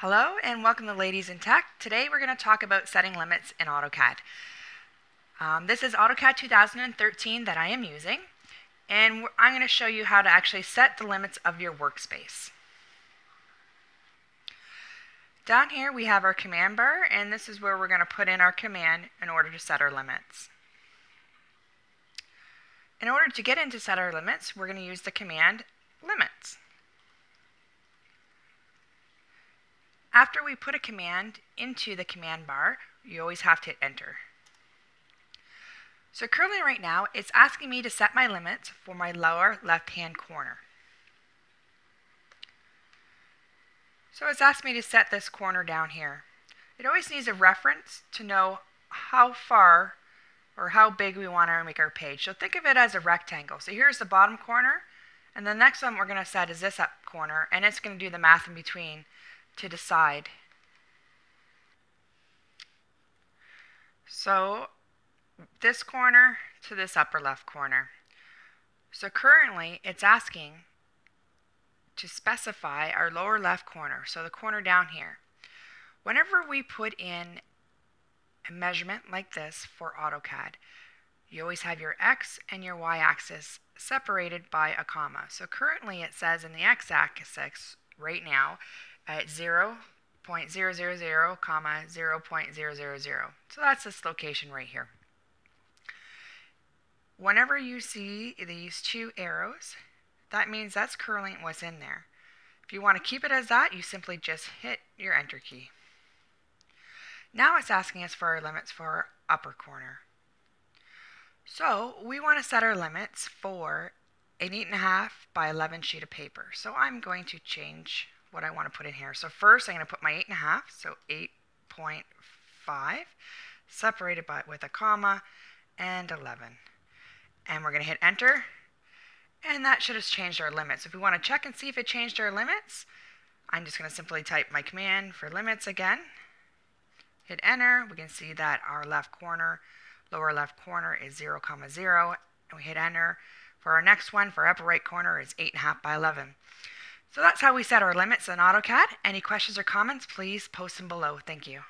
Hello and welcome to Ladies and Tech. Today we're going to talk about setting limits in AutoCAD. Um, this is AutoCAD 2013 that I am using and I'm going to show you how to actually set the limits of your workspace. Down here we have our command bar and this is where we're going to put in our command in order to set our limits. In order to get into set our limits, we're going to use the command limits. After we put a command into the command bar, you always have to hit enter. So currently right now, it's asking me to set my limits for my lower left-hand corner. So it's asked me to set this corner down here. It always needs a reference to know how far or how big we want to make our page. So think of it as a rectangle. So here's the bottom corner, and the next one we're going to set is this up corner, and it's going to do the math in between to decide. So this corner to this upper left corner. So currently it's asking to specify our lower left corner, so the corner down here. Whenever we put in a measurement like this for AutoCAD, you always have your x and your y axis separated by a comma. So currently it says in the x axis right now at 0 0.000, comma 0.000. So that's this location right here. Whenever you see these two arrows, that means that's curling what's in there. If you want to keep it as that, you simply just hit your enter key. Now it's asking us for our limits for our upper corner. So we want to set our limits for an 8.5 by 11 sheet of paper. So I'm going to change what I want to put in here. So first I'm going to put my 8.5, so 8.5, separated by with a comma, and 11. And we're going to hit enter, and that should have changed our limits. If we want to check and see if it changed our limits, I'm just going to simply type my command for limits again, hit enter, we can see that our left corner, lower left corner is 0, comma 0, and we hit enter. For our next one, for upper right corner, is 8.5 by 11. So that's how we set our limits in AutoCAD. Any questions or comments, please post them below. Thank you.